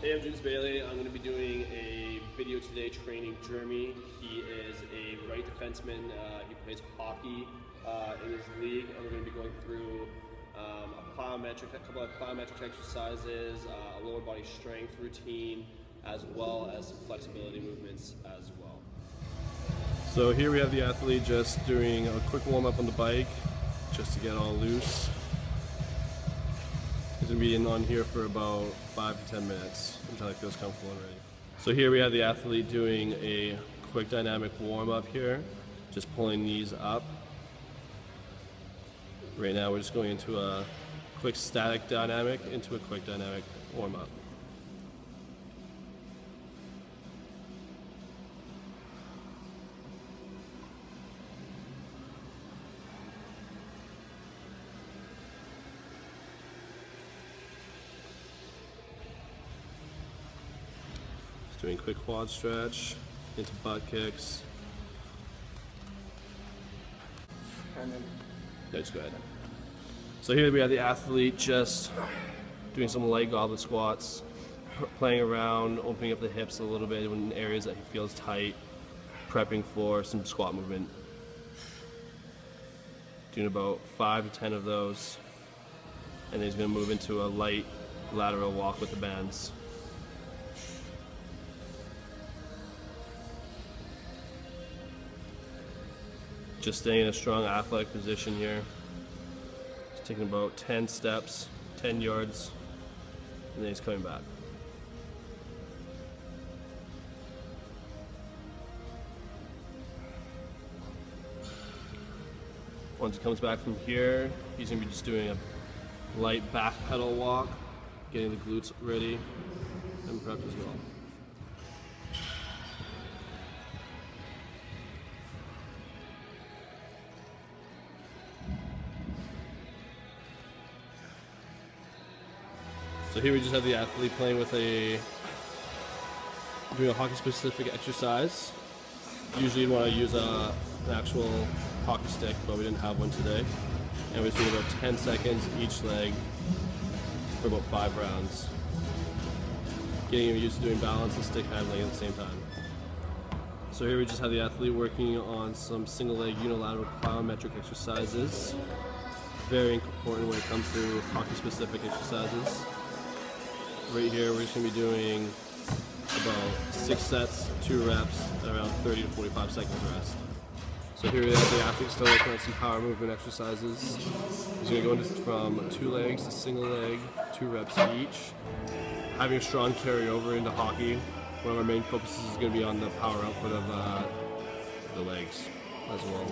Hey, I'm James Bailey. I'm going to be doing a video today training Jeremy. He is a right defenseman. Uh, he plays hockey uh, in his league, and we're going to be going through um, a plyometric, a couple of plyometric exercises, uh, a lower body strength routine, as well as some flexibility movements as well. So here we have the athlete just doing a quick warm up on the bike, just to get all loose. He's gonna be in on here for about five to 10 minutes until it feels comfortable and ready. So here we have the athlete doing a quick dynamic warm up here, just pulling knees up. Right now we're just going into a quick static dynamic into a quick dynamic warm up. Doing quick quad stretch into butt kicks. That's good. So here we have the athlete just doing some leg goblet squats, playing around, opening up the hips a little bit in areas that he feels tight, prepping for some squat movement. Doing about five to ten of those, and then he's going to move into a light lateral walk with the bands. Just staying in a strong athletic position here. Just taking about 10 steps, 10 yards, and then he's coming back. Once he comes back from here, he's gonna be just doing a light back pedal walk, getting the glutes ready and prepped as well. So here we just have the athlete playing with a doing a hockey specific exercise. Usually you'd want to use a, an actual hockey stick, but we didn't have one today. And we're doing about 10 seconds each leg for about five rounds. Getting him used to doing balance and stick handling at the same time. So here we just have the athlete working on some single leg unilateral plyometric exercises. Very important when it comes to hockey specific exercises right here we're just to be doing about six sets, two reps, around 30 to 45 seconds rest. So here we have the athlete still working on some power movement exercises. He's going to go into from two legs to single leg, two reps each. Having a strong carryover into hockey. One of our main focuses is going to be on the power output of uh, the legs as well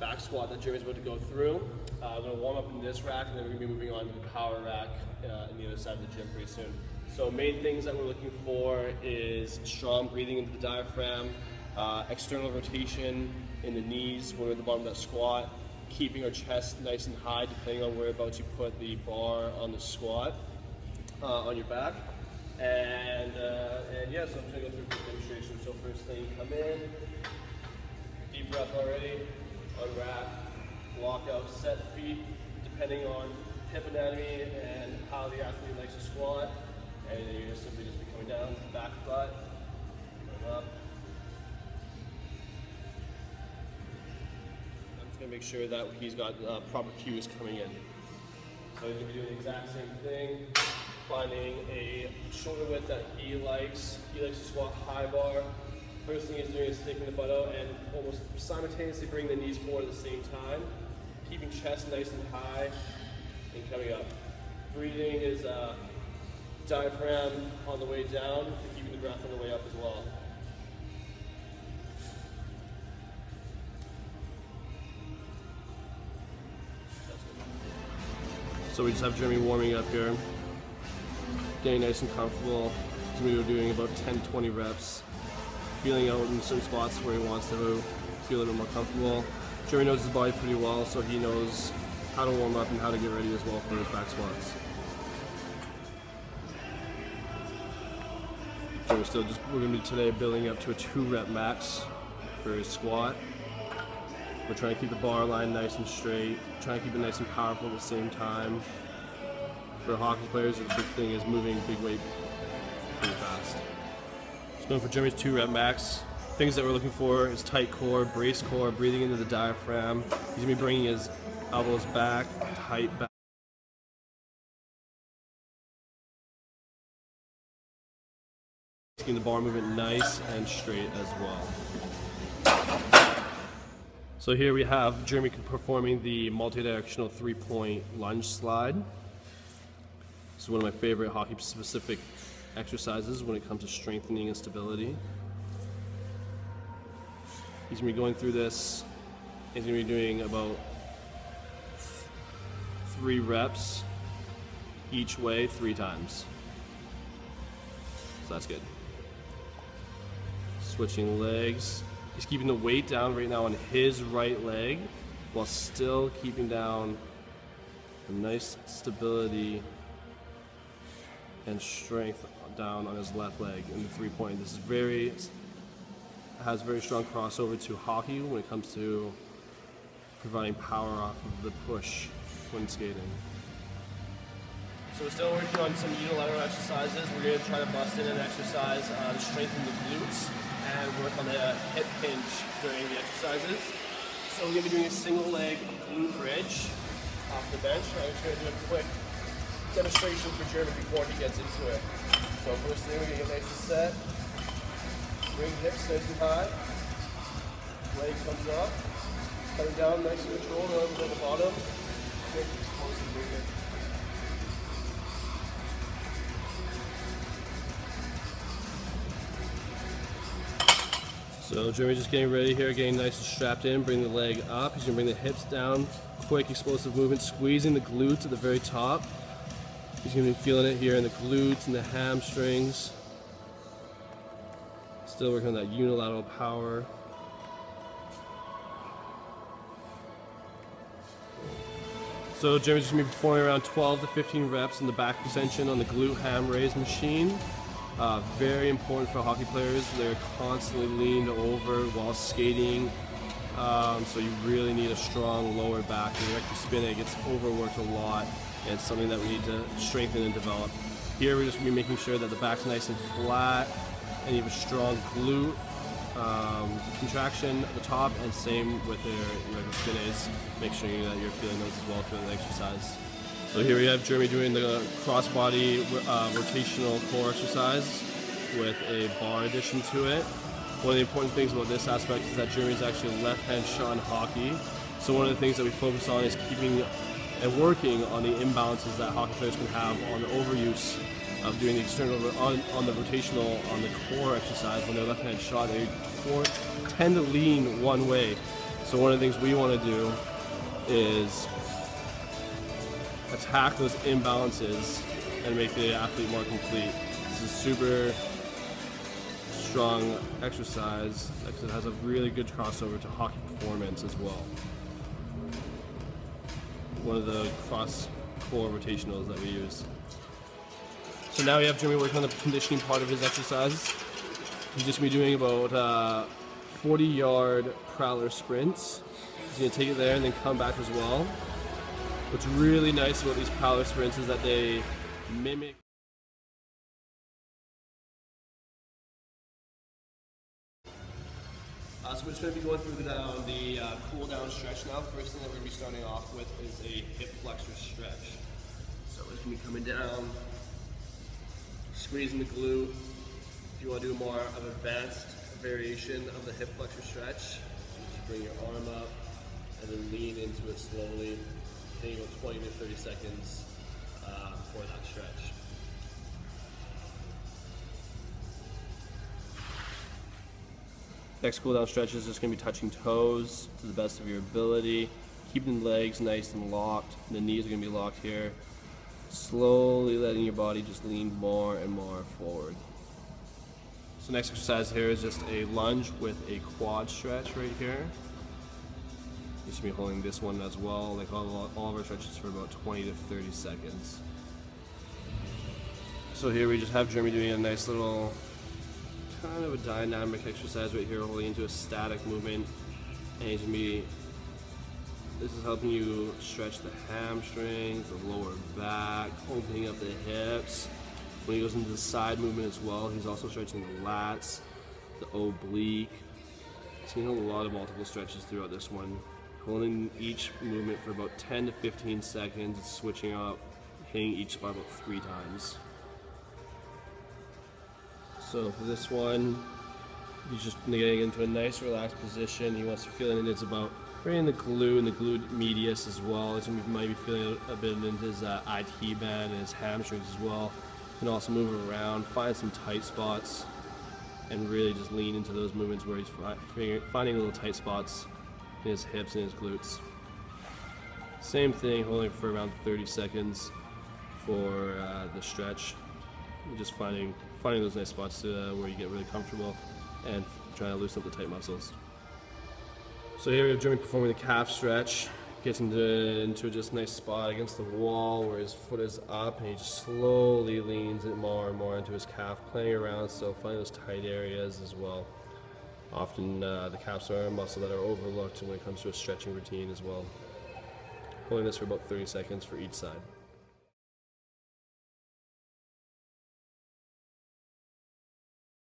back squat that Jeremy's about to go through. Uh, I'm going to warm up in this rack and then we're going to be moving on to the power rack uh, in the other side of the gym pretty soon. So main things that we're looking for is strong breathing into the diaphragm, uh, external rotation in the knees when we're at the bottom of that squat, keeping our chest nice and high depending on whereabouts you put the bar on the squat uh, on your back. And, uh, and yeah, so I'm to go through a quick demonstration. So first thing, come in, deep breath already, unwrap, walk out, set feet, depending on hip anatomy and how the athlete likes to squat. And then you're just simply just be coming down, back butt, going up. I'm just gonna make sure that he's got uh, proper cues coming in. So he's gonna be doing the exact same thing, finding a shoulder width that he likes. He likes to squat high bar, First thing he's doing is taking the butt out and almost simultaneously bringing the knees forward at the same time, keeping chest nice and high and coming up. Breathing is uh, diaphragm on the way down and keeping the breath on the way up as well. So we just have Jeremy warming up here, getting nice and comfortable. We are doing about 10-20 reps feeling out in certain spots where he wants to feel a little more comfortable. Jerry knows his body pretty well, so he knows how to warm up and how to get ready as well for his back squats. So we're still just we're gonna be today building up to a two rep max for his squat. We're trying to keep the bar line nice and straight, trying to keep it nice and powerful at the same time. for hockey players, the big thing is moving big weight pretty fast. Going for Jeremy's two rep max. Things that we're looking for is tight core, brace core, breathing into the diaphragm. He's gonna be bringing his elbows back, tight back. Getting the bar movement nice and straight as well. So here we have Jeremy performing the multi-directional three-point lunge slide. This is one of my favorite hockey-specific exercises when it comes to strengthening and stability. He's gonna be going through this. He's gonna be doing about three reps each way, three times. So that's good. Switching legs. He's keeping the weight down right now on his right leg while still keeping down a nice stability and strength down on his left leg in the three point. This is very has very strong crossover to hockey when it comes to providing power off of the push when skating. So we're still working on some unilateral exercises. We're going to try to bust in an exercise um, to strengthen the glutes and work on the hip hinge during the exercises. So we're going to be doing a single leg glute bridge off the bench. I'm just going to do a quick demonstration for Jeremy before he gets into it. So first thing, we're going to get nice and set. Bring hips nice and high. Leg comes up. Coming down nice and controlled, elbows on the bottom. Explosive movement. So Jeremy's just getting ready here, getting nice and strapped in, bring the leg up. He's gonna bring the hips down, quick explosive movement, squeezing the glutes at the very top. He's gonna be feeling it here in the glutes and the hamstrings. Still working on that unilateral power. So Jeremy's just gonna be performing around 12 to 15 reps in the back extension on the glute ham raise machine. Uh, very important for hockey players. They're constantly leaned over while skating. Um, so you really need a strong lower back. The erector spinae gets overworked a lot. And it's something that we need to strengthen and develop. Here we're just to be making sure that the back's nice and flat and you have a strong glute um, contraction at the top and same with your erector spinae. Make sure that you're feeling those as well through the exercise. So here we have Jeremy doing the crossbody uh, rotational core exercise with a bar addition to it. One of the important things about this aspect is that Jeremy's actually a left-hand shot in hockey. So one of the things that we focus on is keeping and working on the imbalances that hockey players can have on the overuse of doing the external on, on the rotational on the core exercise when they're left-hand shot. They tend to lean one way. So one of the things we want to do is attack those imbalances and make the athlete more complete. This is super strong exercise it has a really good crossover to hockey performance as well. One of the cross core rotationals that we use. So now we have Jimmy working on the conditioning part of his exercise. He's just to be doing about uh, 40 yard prowler sprints. He's to take it there and then come back as well. What's really nice about these prowler sprints is that they mimic Uh, so we're just going to be going through the, down the uh, cool down stretch now. First thing that we're going to be starting off with is a hip flexor stretch. So it's going to be coming down, squeezing the glute. If you want to do more of an advanced variation of the hip flexor stretch, just bring your arm up and then lean into it slowly. Then you go 20 to 30 seconds uh, for that stretch. Next cool down stretch is just going to be touching toes to the best of your ability, keeping the legs nice and locked. The knees are going to be locked here. Slowly letting your body just lean more and more forward. So next exercise here is just a lunge with a quad stretch right here. You should be holding this one as well, like all, all of our stretches for about 20 to 30 seconds. So here we just have Jeremy doing a nice little kind of a dynamic exercise right here, holding into a static movement. And gonna be This is helping you stretch the hamstrings, the lower back, opening up the hips. When he goes into the side movement as well, he's also stretching the lats, the oblique. Seeing a lot of multiple stretches throughout this one. Holding each movement for about 10 to 15 seconds, switching up, hitting each spot about three times. So for this one, he's just getting into a nice relaxed position. He wants to feel it. It's about in the glute and the glute medius as well. Be, might be feeling a bit into his uh, IT band and his hamstrings as well. Can also move around, find some tight spots, and really just lean into those movements where he's fi- finding little tight spots in his hips and his glutes. Same thing, holding for around 30 seconds for uh, the stretch. Just finding finding those nice spots to, uh, where you get really comfortable and trying to loosen up the tight muscles. So here we have Jimmy performing the calf stretch. Gets into, into a just nice spot against the wall where his foot is up and he just slowly leans it more and more into his calf, playing around, so finding those tight areas as well. Often uh, the calves are a muscle that are overlooked when it comes to a stretching routine as well. Holding this for about 30 seconds for each side.